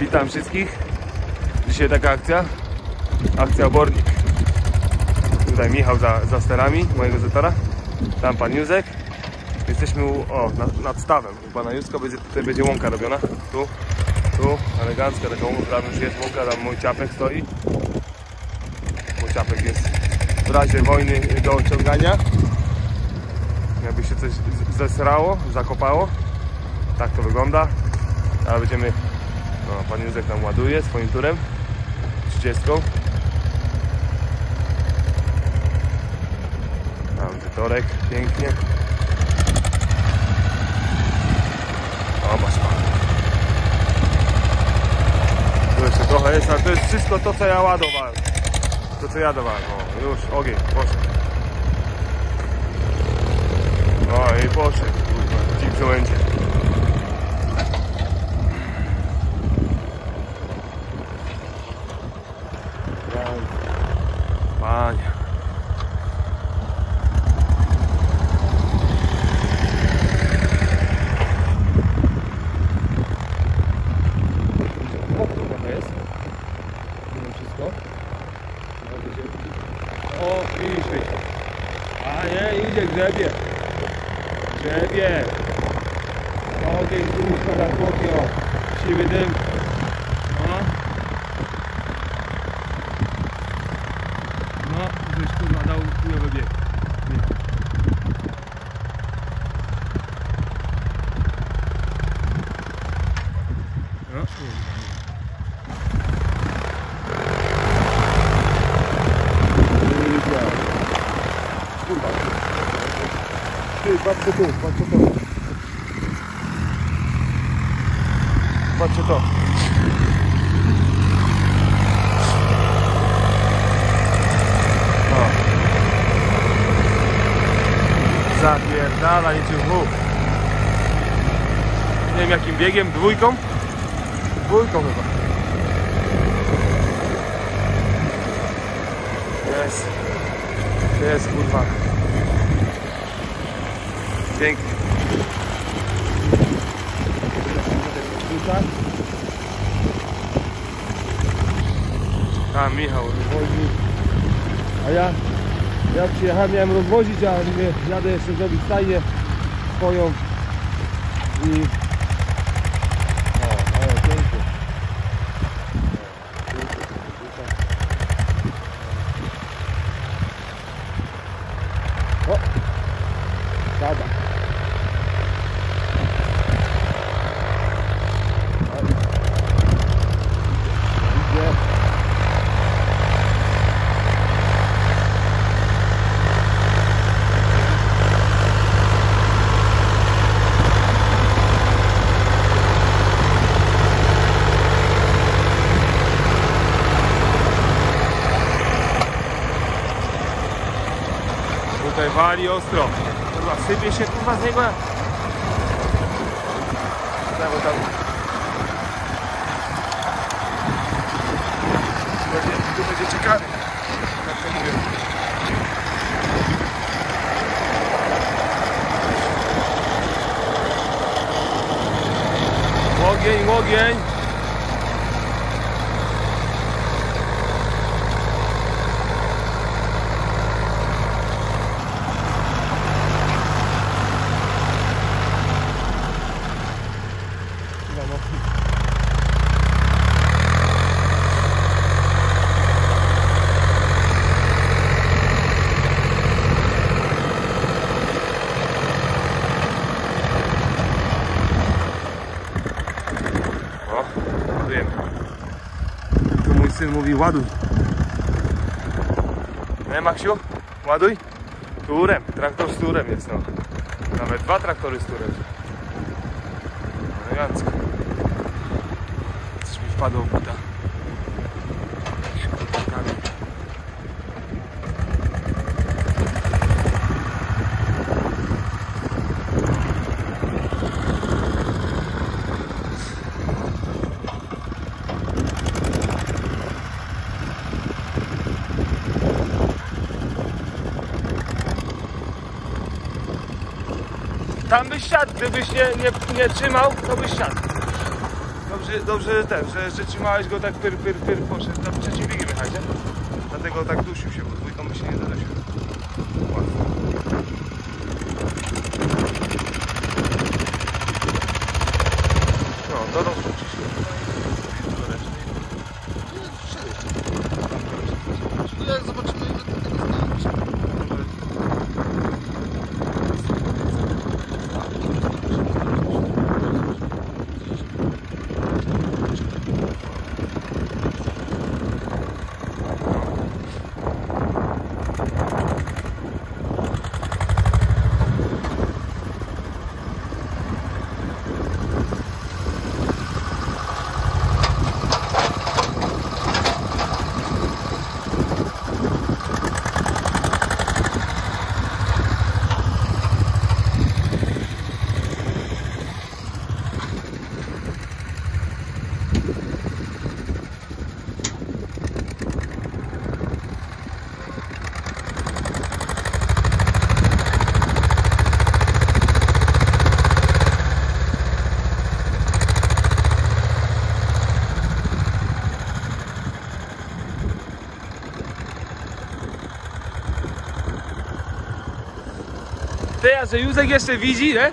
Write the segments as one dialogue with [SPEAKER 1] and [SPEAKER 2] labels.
[SPEAKER 1] Witam wszystkich. Dzisiaj taka akcja. Akcja obornik. Tutaj Michał za, za sterami mojego zetora. Tam pan Józek. Jesteśmy u, o, nad, nad stawem. U pana Józka będzie, tutaj będzie łąka robiona. Tu, tu, elegancka taka łąka. Tam już jest łąka, tam mój ciapek stoi. Mój ciapek jest w razie wojny do ociągania. Jakby się coś zesrało, zakopało. Tak to wygląda. A będziemy. No, pan Józek tam ładuje swoim turem. 30. Tam zetorek, pięknie. O, masz pan. Tu jeszcze trochę jest, ale to jest wszystko to, co ja ładowałem. To, co ja dawałem. O, już ogień, poszedł. O, i poszedł, kurwa, ci przełęcie. Panie. Mokro trochę jest. Mimo wszystko. No, będzie- O, i świeci. A nie, idzie, grzebie. Grzebie. Ogień, kurwa, na chłopie, o. Siwy dym. O. No, żeś kurwa dał chujowy bieg. No, kurwa, nie. Kurwa. Kurwa. Ty, patrzcie tu, patrzcie to. Patrzcie to. O. Zapierdala niczym wół. Nie wiem jakim biegiem, dwójką? Dwójką chyba. Jest. Jest kurwa. Pięknie. Tam Michał rozwozi. A ja jak przyjechałem miałem rozwozić, a mówię, jadę jeszcze zrobić stajnię swoją i o, ale. O! Sada. Wali ostro. Kurwa, sypie się kurwa z niego. Znowu tam. Będzie, tu będzie ciekawe. Jak to mówię. Ogień, ogień. Mówi ładuj. Nie, Maksiu? Ładuj? Turem, traktor z turem jest no. Nawet dwa traktory z turem. Elegancko. Coś mi wpadło w buta. Byś siadł, gdybyś nie, nie, nie trzymał, to byś siadł. Dobrze, dobrze ten, że, że trzymałeś go tak pyr, pyr, pyr, poszedł na trzecim biegiem jechać, nie? Dlatego tak dusił się, bo dwójką by się nie zanosił. Łatwo. No, to rozrzucisz się.
[SPEAKER 2] No jak zobaczymy ile to tego stanie.
[SPEAKER 1] Ty, a że Józek jeszcze widzi, nie?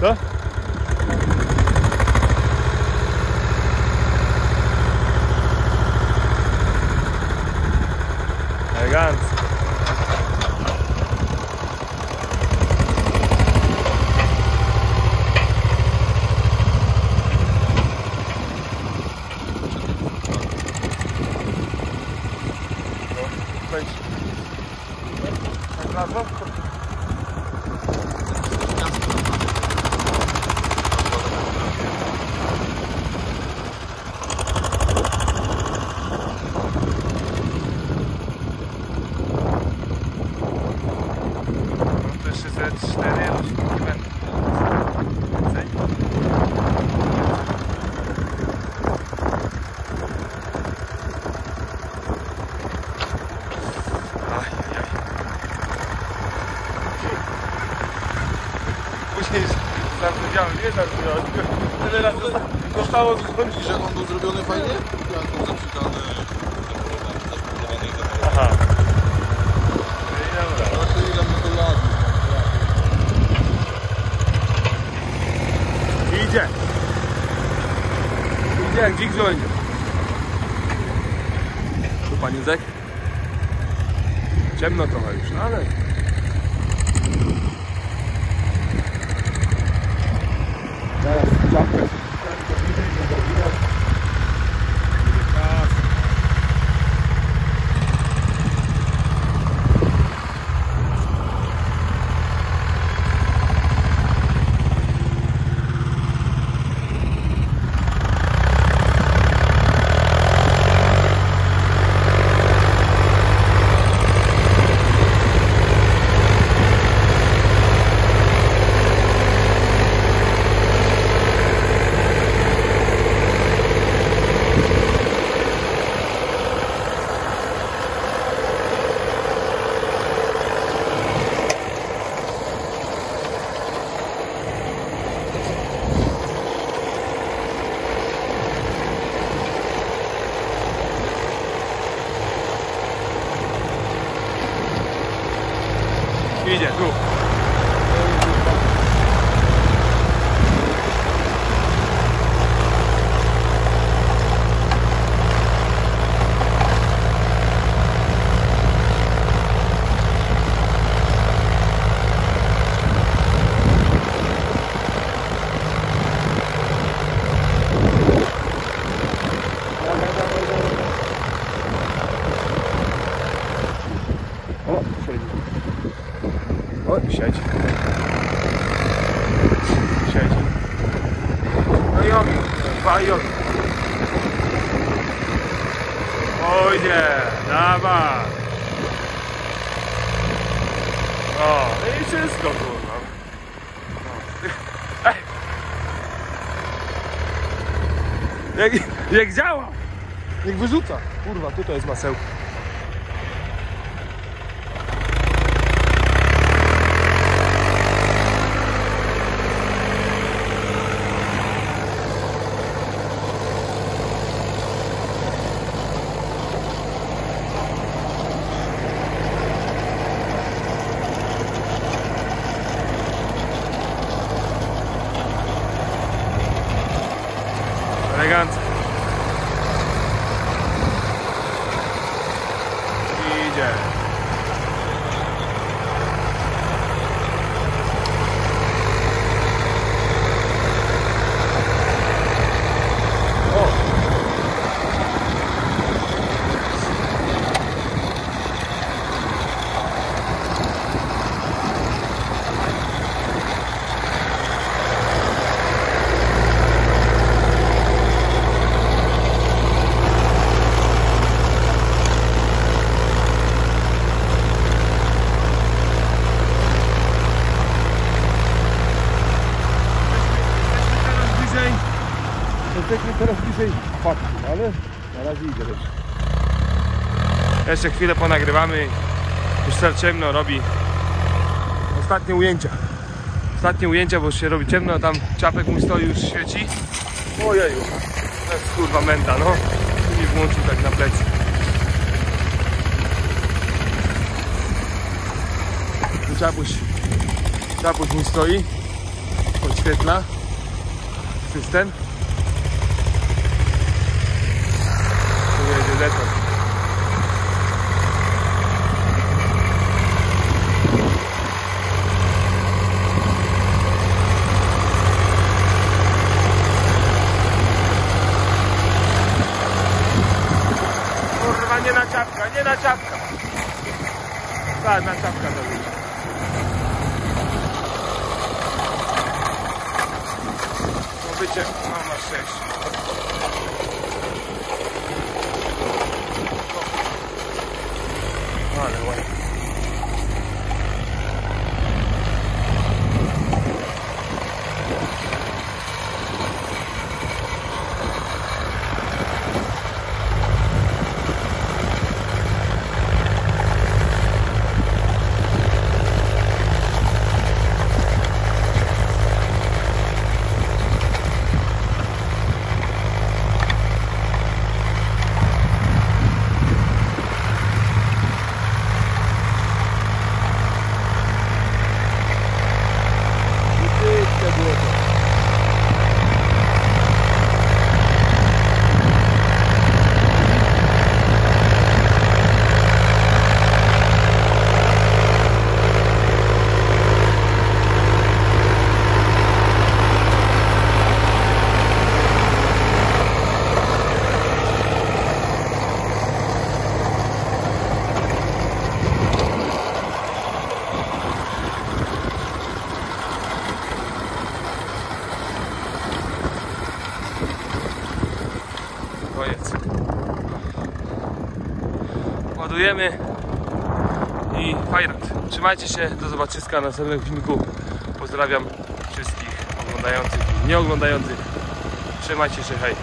[SPEAKER 1] Co? Elegancko. No, wejdź. Tak nazwa? Ze cztery odcinki będą. Więcej? Później żartowałem, nie żartowałem, tyle razy zostało dzwonić.
[SPEAKER 2] Że on był zrobiony fajnie?
[SPEAKER 1] jump czapkę. Idzie, tu. O, siedzi. O, siedzi. Siedzi. No i ogień. Dwa i ogień. Oj nie, dawaj. O, i wszystko kurwa. No. Ej. Jak, jak działa? Jak wyrzuca. Kurwa, tutaj jest masełko. Raczej wpadki, ale na razie idzie też. Jeszcze chwilę ponagrywamy. Już teraz ciemno robi. Ostatnie ujęcia. Ostatnie ujęcia, bo już się robi ciemno, a tam czapek mój stoi już świeci. Ojeju, to jest kurwa męta, no. Mi włączył tak na plecy. Czapuś, czapuś mi stoi. Podświetla. System. Deton. Kurwa, nie na czapka, nie na czapka. Tak, na czapka to będzie. No bycie, mama 6. on and went I fajrat. Trzymajcie się, do zobaczyska na następnym filmiku. Pozdrawiam wszystkich oglądających i nieoglądających. Trzymajcie się, hej.